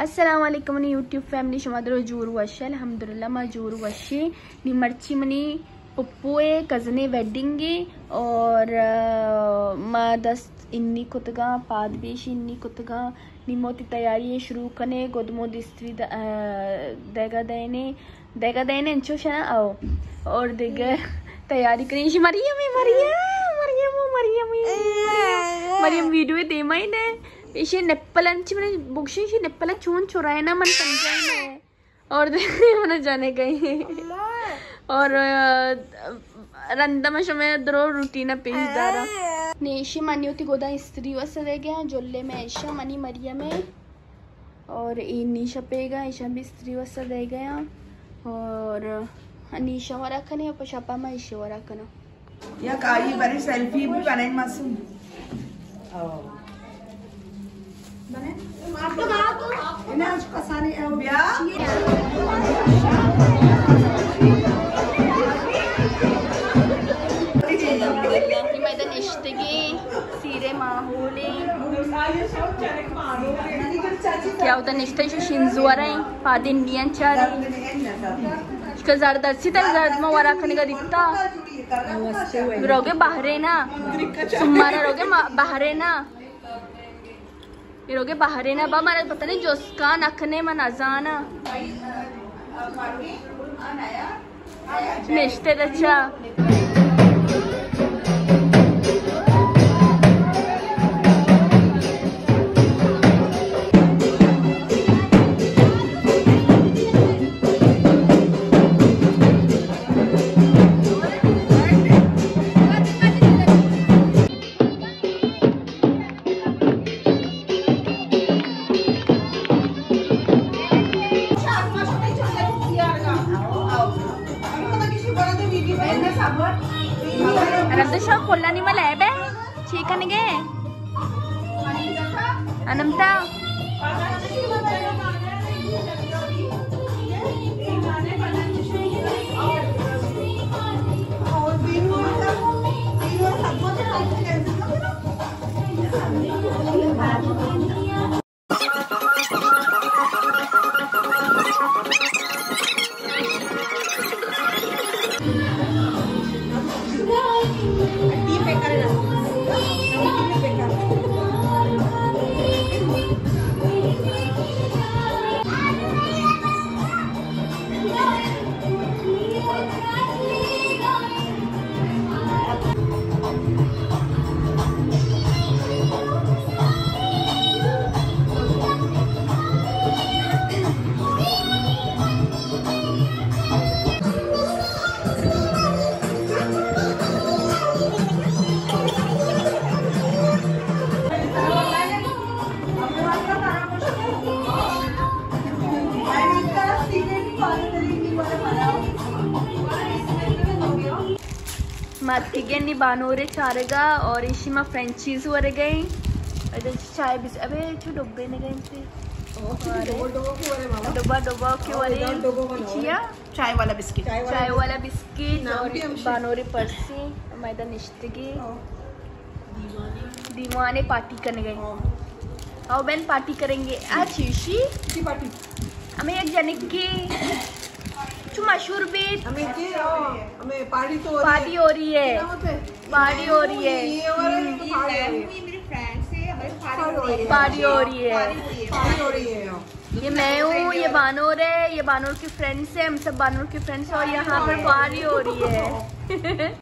Aslam YouTube family शमादर जूर वश अलहमदिल्ला माँ जूर वशे। नी मर्ची मनी पप्पूए कजने वेडिंग और माँ दस इन्नी कुतगा पाद बेश इन्नी कुतगा निमोती तैयारी शुरू कने गोदमो दिस्त्री देगा देने। देगा देने अंचो शना आओ। और देगा तैयारी करें। मरियम मरियम मरियम मरियम मरियम वीडियो देमा ही नहीं इसे नेप्पलन ची मैंने बुक्शी इसे नेप्पलन चून चुराए ना मन पंजाब में और मन जाने गए और रंदमश में द्रो रोटी ना पेश दारा। नेशी मनियोति गोदा स्त्री रह गया जोल्ले में ऐशा मनी मरिया में। और ई नीशा पेगा ईशा भी स्त्री रह गया। और अनीशा वरा खने और पशापा में ईशा वरा खना या कारी बारे सेल्फी भी बनाई मासूम। मैदान इश्तगी सीरे माहौले क्या होता निश्ते शो शिंजुआरा पादिन नियन चारी। इसका जरदर्सी तक जर्द में वरा खने का दिखता। रोगे बाहरे ना? तुम्हारा रोगे बाहरे ना? रोगे बाहर ना बा मारा पता नहीं जोस्का नखने मना जाना। निश्ते अच्छा अनंत शाह कोल्हानी में लैब है ठीक है अनंता ಮತ್ತಿಗೆ ನೀ ಬಾನೋರೆ ಚಾರೆಗ और इसी में फ्रेंचीज वर गई अरे चाय बिस अबे जो डब्बे ने गए थे डब्बा डब्बा के वाले चिया चाय वाला बिस्किट चाय वाला बिस्किट और बानोरे पर्सी मैदा निश्तगी दीवाने पार्टी करने गए और बहन पार्टी करेंगे आज शीशी पार्टी हमें एक जने की मशहूर भी हमें जी हमें पार्टी तो पार्टी हो रही है। पार्टी हो रही है। पार्टी हो रही है। पार्टी हो रही है। ये मैं हूँ ये बानोर है ये बानोर की फ्रेंड्स है हम सब बानोर के फ्रेंड्स और यहाँ पर पार्टी हो रही है।